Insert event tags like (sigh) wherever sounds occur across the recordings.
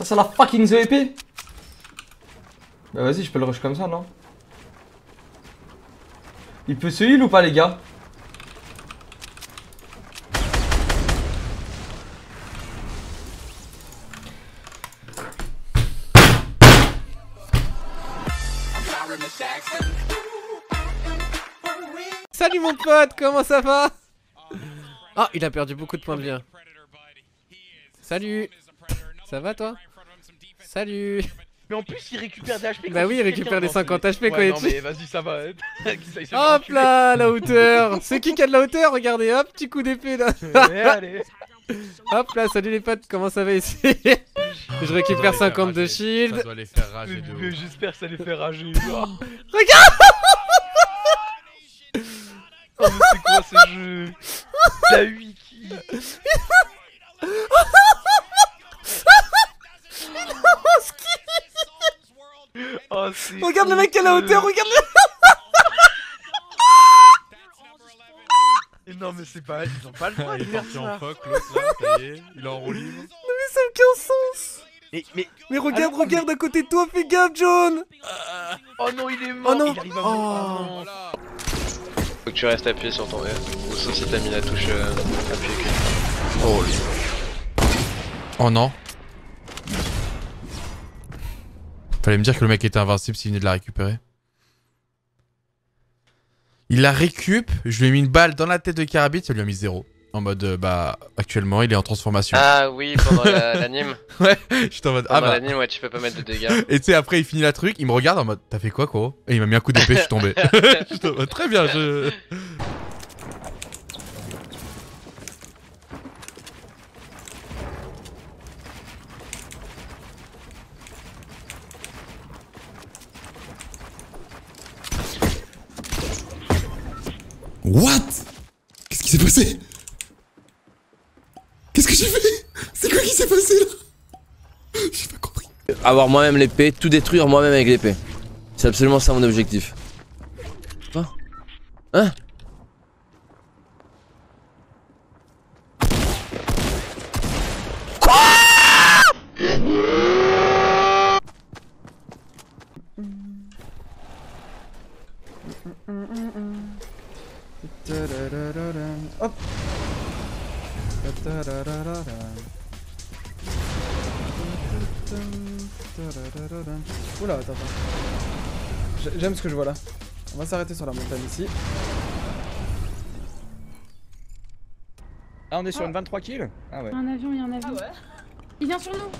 Ça c'est la fucking ZEP Bah vas-y, je peux le rush comme ça, non? Il peut se heal ou pas les gars? Salut mon pote, comment ça va? Ah, il a perdu beaucoup de points de vie. hein. Salut. Ça va toi? Salut Mais en plus, il récupère des HP. Bah oui, il récupère des 50 HP Ouais, non, mais vas-y, ça va. (laughs) Hop là, la hauteur C'est qui qui a de la hauteur Regardez, hop, petit coup d'épée là (laughs) (laughs) Hop là, salut les potes, comment ça va ici Je récupère 50 de Ça shield. doit les faire rager de. J'espère que ça les fait rager. Oh, Regarde mais c'est quoi ce jeu? T'as 8 kills. Regarde le mec qui a la hauteur, regarde-le Mais Non, mais c'est pas. Ils ont pas le droit Il de est faire parti en fuck l'autre là, ça y est, il est en roue libre. Mais ça n'a aucun sens Mais, mais. Mais regarde, Alors, regarde à côté de toi, fais gaffe John Oh non, il est mort. Oh non. Il arrive à Oh. Oh non. Faut que tu restes appuyé sur ton R. Ou sauf si t'as mis la touche euh, appuyé cul. Oh, oh non. Fallait me dire que le mec était invincible s'il venait de la récupérer. Il la récup, je lui ai mis une balle dans la tête de Carabit, ça lui a mis zéro. En mode, euh, bah, actuellement, il est en transformation. Ah oui, pendant la- (laughs) l'anime. Ouais, j'étais en mode, ah Pendant bah. l'anime, ouais, tu peux pas mettre de dégâts. Et tu sais, après, il finit la truc, il me regarde en mode, t'as fait quoi, quoi Et il m'a mis un coup d'épée, je suis tombé. (laughs) (laughs) J'étais en mode, très bien, je. What? Qu'est-ce qui s'est passé? Qu'est-ce que j'ai fait? C'est quoi qui s'est passé là? J'ai pas compris. Avoir moi-même l'épée, tout détruire moi-même avec l'épée. C'est absolument ça mon objectif. Quoi? Hein? Attends, attends. J'ai- J'aime ce que je vois là. On va s'arrêter sur la montagne ici. Ah, on est sur une 23 kills Ah ouais. Un avion, il y a un avion. Il vient sur nous.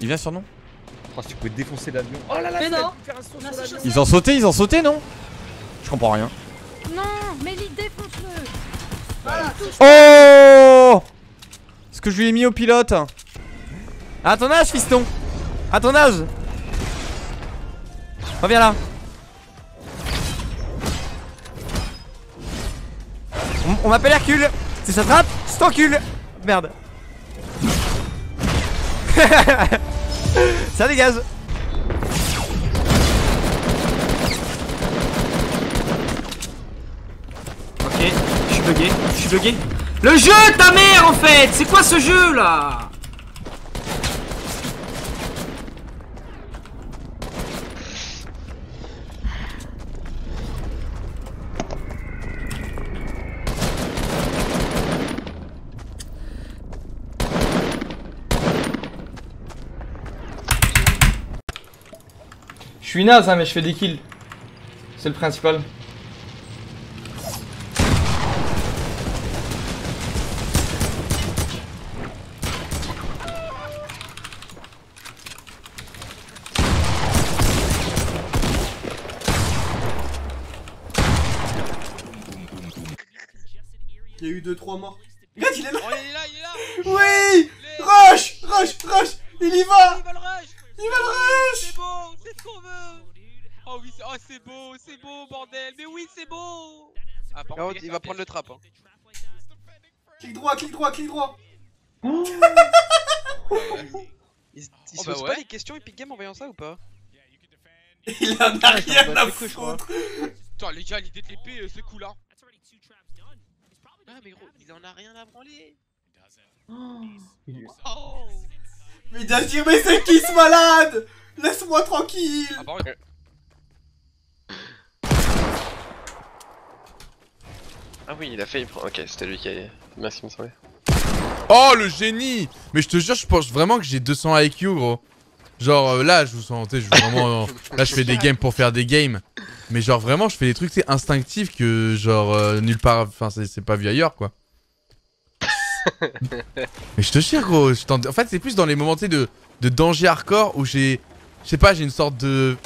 Il vient sur nous Oh, si tu pouvais défoncer l'avion. Oh là là, Mais non. faire un saut On sur a l'avion. séché. Ils ont sauté, ils ont sauté, non? Je comprends rien. Non, Mélie, défonce-le. Oh Ce que je lui ai mis au pilote À ton âge, fiston À ton âge Reviens là. On, m'appelle Hercule. Si ça trappe, je t'encule. Merde. (laughs) Ça dégage. Ok, je suis bugué, je suis bugué. Le jeu, ta mère en fait C'est quoi ce jeu là? Suis naze hein, mais je fais des kills. C'est le principal. Il y a eu 2-3 morts. Regarde, il est là Oh, il est là, il est là. Oui Rush Rush Rush Il y va Il va le rush. Il va le rush C'est beau, Oh oui, c'est- oh c'est beau, c'est beau, bordel. Mais oui, c'est beau. Ah, par contre, il va prendre le trap. Hein. Clic droit, clic droit, clic droit Oh, se bah ouais. pas les questions Epic Game en voyant ça ou pas? Il en a rien à foutre Putain, les gars, l'idée de l'épée, euh, c'est cool hein. Ah, mais gros, il en a rien à branler. Oh. Mais bien sûr, mais c'est qui ce malade? Laisse-moi tranquille Ah, contre, Ah oui, il a failli prendre. Ok, c'était lui qui a. Merci, il me semblait. Oh le génie Mais je te jure, je pense vraiment que j'ai 200 IQ gros. Genre euh, là, je vous sens, je vraiment. (laughs) là, je fais des games pour faire des games. Mais genre vraiment, je fais des trucs tu sais, instinctifs que genre euh, nulle part. Enfin, c'est c'est pas vu ailleurs quoi. (laughs) Mais je te jure gros, je en fait, c'est plus dans les moments tu sais, de, de danger hardcore où j'ai. Je sais pas, j'ai une sorte de.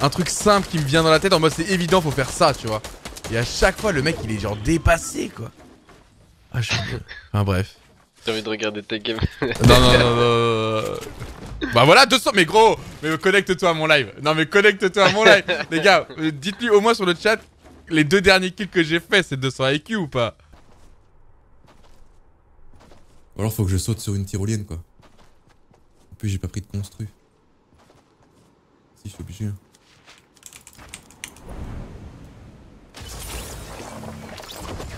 Un truc simple qui me vient dans la tête en mode c'est évident, faut faire ça, tu vois. Et à chaque fois, le mec il est genre dépassé quoi. Ah, je. Enfin bref. J'ai envie de regarder tes games. Non, non, non, non, non. Bah voilà, 200. Mais gros, mais connecte-toi à mon live. Non, mais connecte-toi à mon live. (laughs) Les gars, euh, dites-lui au moins sur le chat les deux derniers kills que j'ai fait, c'est 200 IQ ou pas? Ou alors faut que je saute sur une tyrolienne quoi. En plus j'ai pas pris de construit. Si je suis obligé. hein.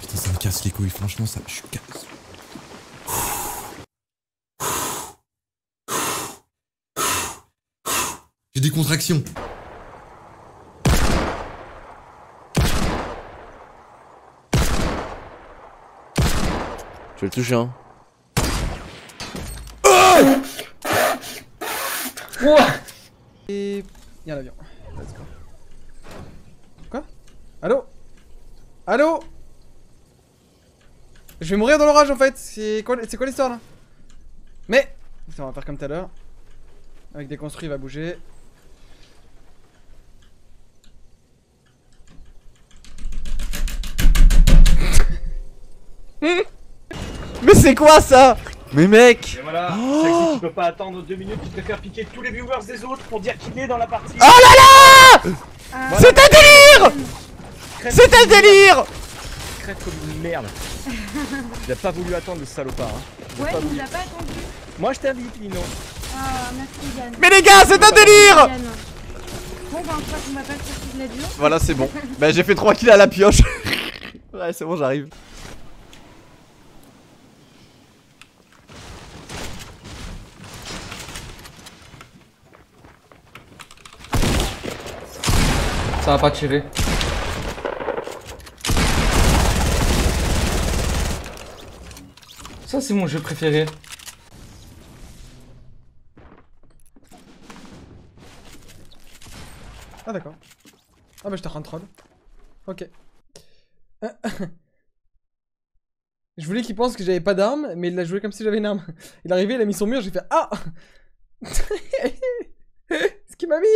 Putain ça me casse les couilles, franchement ça. Je suis casse. J'ai des contractions. Je vais le toucher, hein? Et... Allô? Je vais mourir dans l'orage en fait. C'est quoi, l'histoire là? Mais Ça, on va faire comme tout à l'heure. Avec des construits, il va bouger. (laughs) Mais c'est quoi ça? Mais mec Et voilà, Sexy, tu peux pas attendre deux minutes, tu préfères piquer tous les viewers des autres pour dire qu'il est dans la partie. Oh là là C'est un délire C'est un délire. Crève comme une merde. Il a pas voulu attendre le salopard. Hein. Il Ouais, pas il voulu. nous a pas attendu. Moi je t'invite, Lino. Ah, merci Yann. Mais les gars, c'est un délire Yann. Bon, ben, je crois qu'on m'appelle pour de la dure. Voilà, c'est bon. (laughs) Bah, j'ai fait 3 kills à la pioche. (laughs) ouais, c'est bon, j'arrive. Ça va pas tirer. Ça, c'est mon jeu préféré. Ah d'accord. Ah bah j'étais en troll. Ok. (coughs) Je voulais qu'il pense que j'avais pas d'arme, mais il l'a joué comme si j'avais une arme. Il est arrivé, il a mis son mur, j'ai fait Ah (laughs) Ce qu'il m'a mis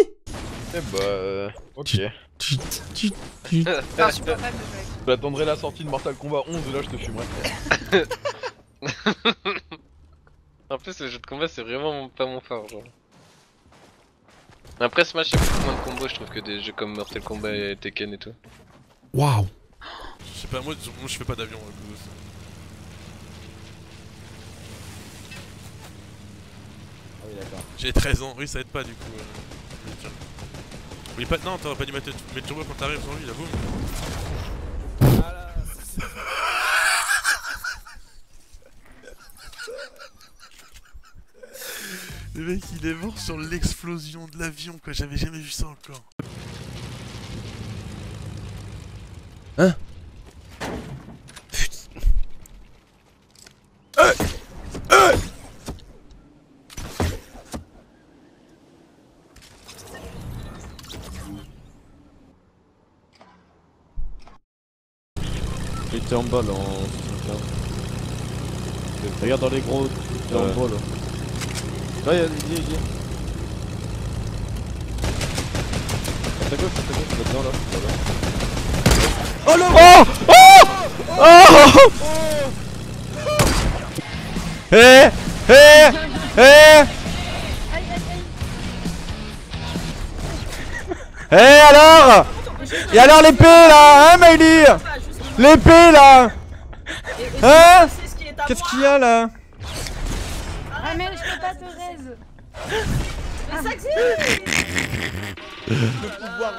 Eh bah. euh, Ok. (laughs) Avec J'attendrai la sortie de Mortal Kombat 11 et là je te fumerai. (laughs) (laughs) en plus, le jeu de combat c'est vraiment mon- pas mon fort. Genre. Après Smash, il y a beaucoup moins de combos, je trouve que des jeux comme Mortal Kombat et Tekken et tout. Waouh Je sais pas, moi, moi je fais pas d'avion. Ah oui, d'accord. J'ai 13 ans, oui, ça aide pas du coup. euh. Oui, pas, non, t'aurais pas dû mettre, mettre turbo quand t'arrives sur lui, là, boum. Mec, il est mort sur l'explosion de l'avion, quoi. J'avais jamais vu ça encore. Hein Il était en bas là en Regarde dans les gros, en bas là. Là, il y a il y a- il y a- À ta gauche, à ta gauche, là-dedans là. Voilà. Oh le Oh Oh Oh Eh Eh Eh. Eh alors? Et alors l'épée là Hein Maïli? L'épée là? Hein? Qu'est-ce qu'il y a là? Le (laughs) pouvoir